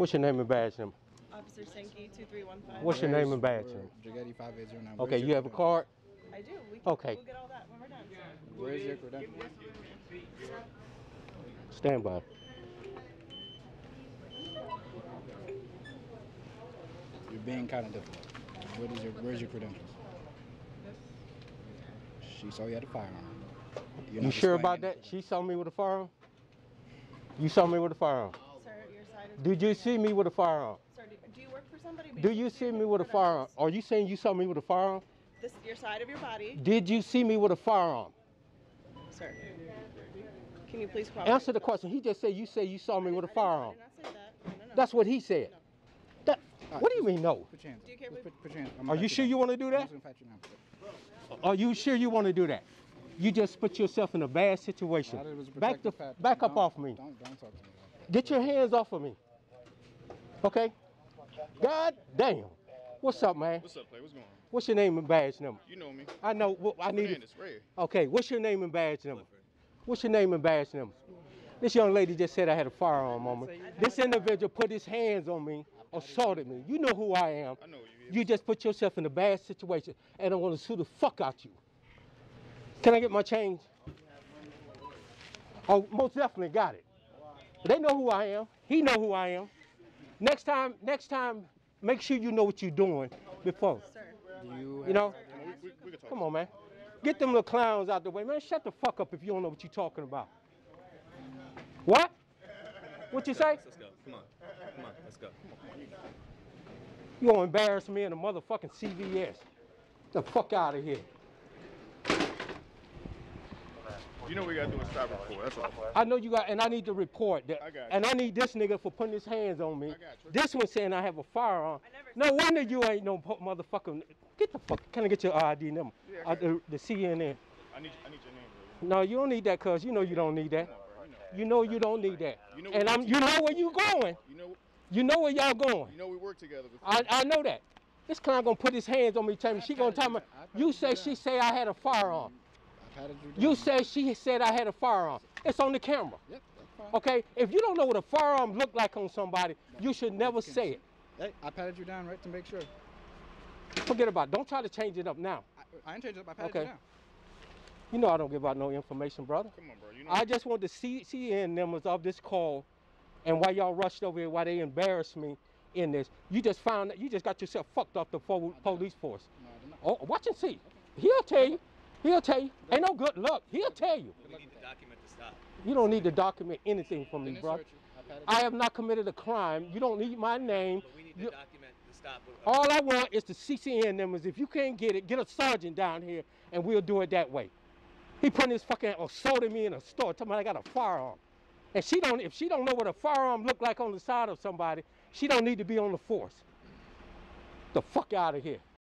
What's your name and badge number? Officer Sankey, 2315. What's your name and badge number? Jagetti 5809. Okay, you have a card? I do. We Okay. We'll get all that when we're done. Where's your credentials? Stand by. You're being kind of difficult. What is your, where's your credentials? She saw you had a firearm. You're You not sure about that? anything. She saw me with a firearm? You saw me with a firearm? Did you see me with a firearm? Sir, do, do you work for somebody? Do need you see me with a firearm? credentials. Are you saying you saw me with a firearm? This your side of your body, Did you see me with a firearm? sir. Can you please cooperate? Answer the question. He just said you say you saw me with a firearm. did not say that. No, no, no. That's what he said. That, what do you mean no? Put your hands Do you care Just if we- Put, put your hands. Are you sure you down. want to do that? just gonna pat you down. Are you sure you want to do that? You just put yourself in a bad situation. All I did was Back the back up off me. Don't, don't talk to me. About Get your hands off of me. Okay? God damn. What's up, man? What's up, play? What's going on? What's your name and badge number? You know me. I know. Well, I need. Fernandez, right. Okay. What's your name and badge number? What's your name and badge number? This young lady just said I had a firearm on me. This individual put his hands on me, assaulted me. You know who I am. I know you. You just put yourself in a bad situation, and I want to sue the fuck out of you. Can I get my change? Oh, most definitely got it. They know who I am. He know who I am. Next time, next time, make sure you know what you're doing before. Sir. Do you, You know, We, we, we come on, man. Get them little clowns out the way, man. Shut the fuck up if you don't know what you're talking about. What? What you say? Let's go. Come on. Come on. Let's go. You gonna embarrass me in a motherfucking CVS? The fuck out of here. You know we gotta do a stop report. That's all. I know you got, and I need to report that. I got you. And I need this nigga for putting his hands on me. I got you. This one saying I have a firearm. I never No wonder you ain't no motherfucker. Get the fuck. Can I get your ID number? Yeah, I uh, the, the CCN. I need, I need your name, bro. No, you don't need that, cuz you know you don't need that. Come on, bro. You know. You know you don't need that. You know and I'm, you know where you going. You know. You know where y'all going. You know we work together. Before. I, I know that. This clown gonna put his hands on me, tell me she gonna tell me. You say she say I had a firearm. I patted you. You say she said I had a firearm. It's on the camera. Yep. Okay? If you don't know what a firearm look like on somebody, you should never say it. Hey, I patted you down, right, to make sure. Forget about it. Don't try to change it up now. I, I ain't changed it up. I patted Okay. you down. You know I don't give out no information, brother. Come on, bro. You know. I just want the C- CN numbers of this call and why y'all rushed over here, why they embarrassed me in this. You just found that you just got yourself fucked off the fo- police force. No, did. Oh, watch and see. He'll tell you. He'll tell you. Ain't no good luck. He'll tell you. We need the document to stop. You don't need to document anything from me, Didn't brother. search you. I patted you I down. have not committed a crime. You don't need my name. But we need the You- document to stop. Uh, All I want is the CCN numbers. If you can't get it, get a sergeant down here and we'll do it that way. He putting his fucking assaulting me in a store, talking about I got a firearm. And she don't if she don't know what a firearm look like on the side of somebody, she don't need to be on the force. The fuck out of here.